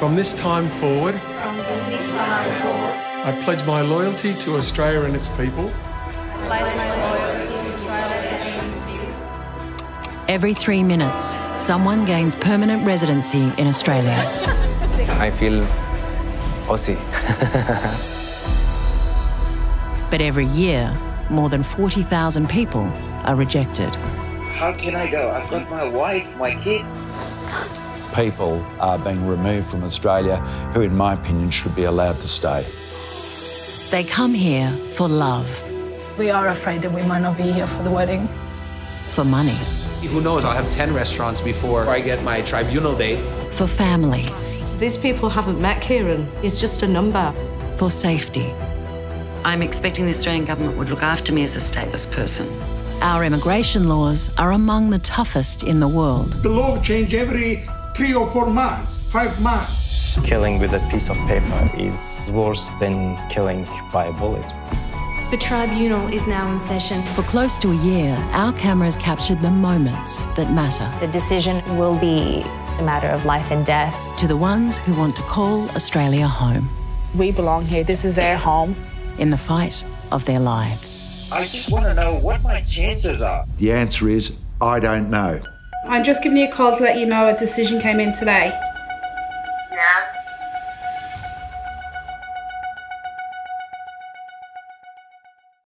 From this time forward, I pledge my loyalty to Australia and its people. pledge my loyalty to Australia and its people. Every three minutes, someone gains permanent residency in Australia. I feel Aussie. But every year, more than 40,000 people are rejected. How can I go? I've got my wife, my kids. People are being removed from Australia who, in my opinion, should be allowed to stay. They come here for love, We are afraid that we might not be here for the wedding. for money, Who knows? I'll have 10 restaurants before I get my tribunal date. for family, These people haven't met Kieran. He's just a number. for safety. I'm expecting the Australian government would look after me as a stateless person. Our immigration laws are among the toughest in the world. The law change every three or four months, five months. Killing with a piece of paper is worse than killing by a bullet. The tribunal is now in session. For close to a year, our cameras captured the moments that matter The decision will be a matter of life and death. to the ones who want to call Australia home We belong here. This is our home. in the fight of their lives. I just want to know what my chances are. The answer is I don't know. I'm just giving you a call to let you know a decision came in today.